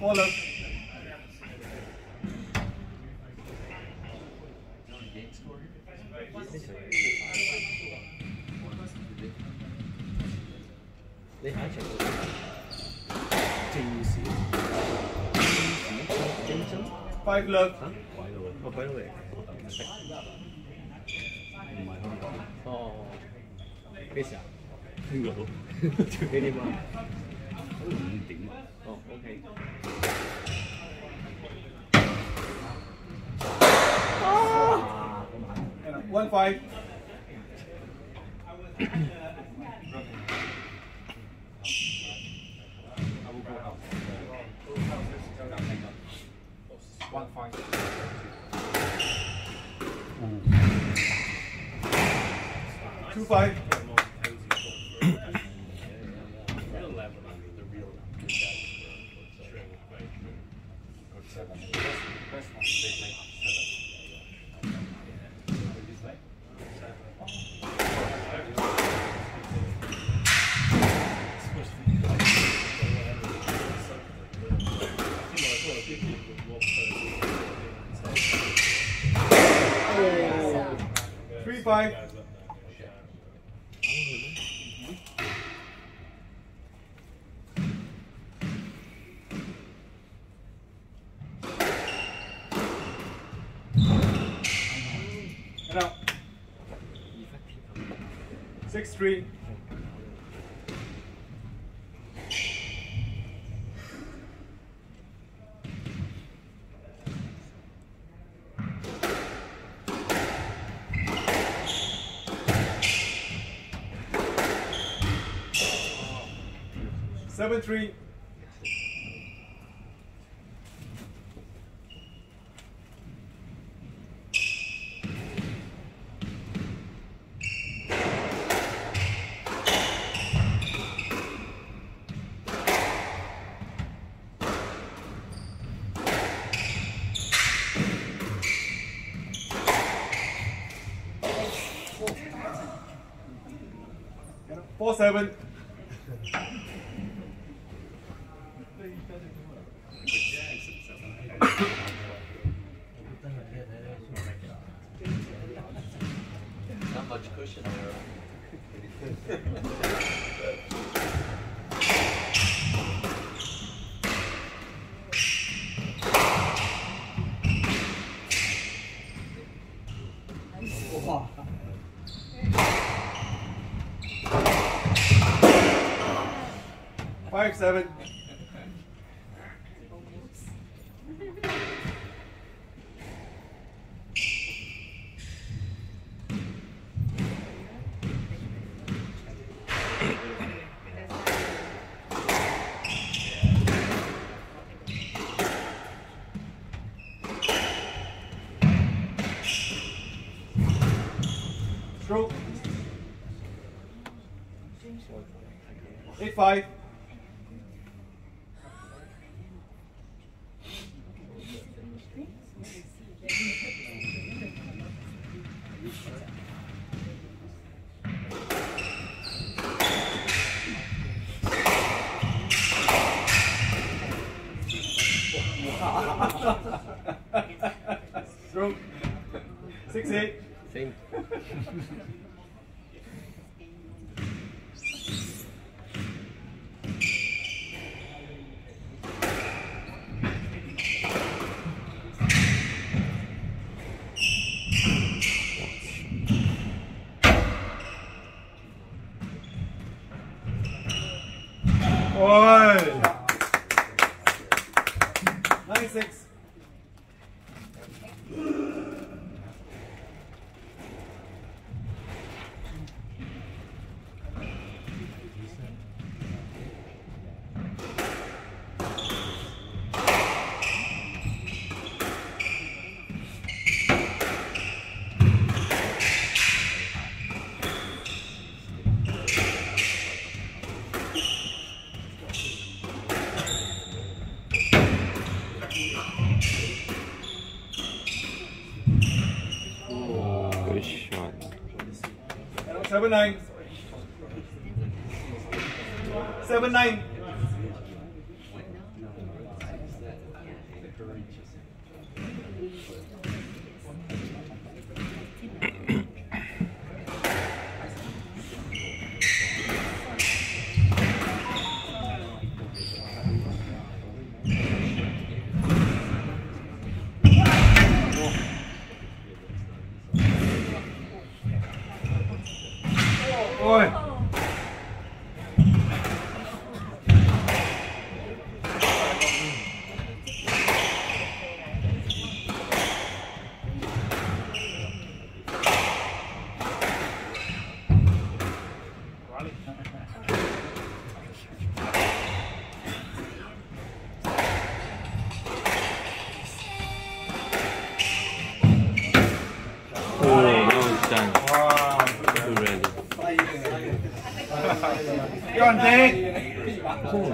vô lực 你下一場正史，正史正快樂嚇，鬼佬我鬼佬嚟，唔識，唔係香港。哦，幾時啊？聽日到，你點啊？五點啊。哦，OK。One five. One five. Two five. Three five. Six three. Seven three. Four seven. Much cushion there Five seven. Stroke. Eight five. Six eight. Oi. Nine six. Seven nine. Seven nine. You're on deck. What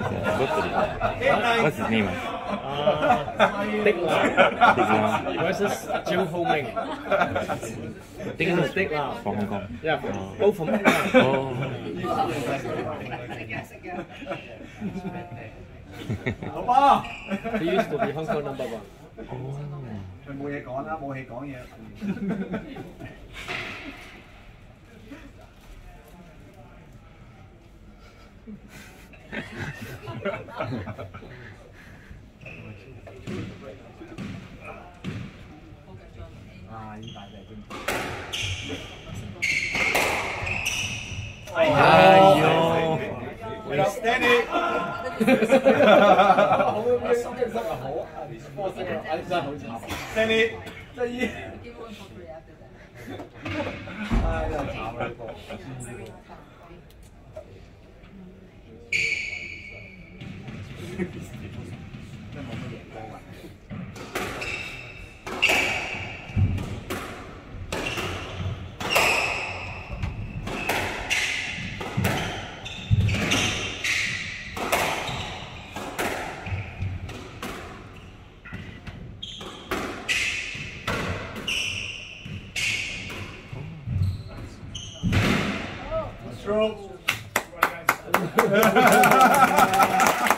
What's his name? Uh, Dick Lau versus Jiu Ho Ming. This is Dick Lau. From Hong Kong. Yeah, both from Hong Kong. Oh. 好波。 He used to be Hong Kong number one. 佢冇嘢讲啦，冇气讲嘢。 哎呦！stand it！哈哈哈哈哈！好啊，好啊，你是波斯人，安山好惨。stand it！这一，哎呀，惨了，波。呢個。Stroke.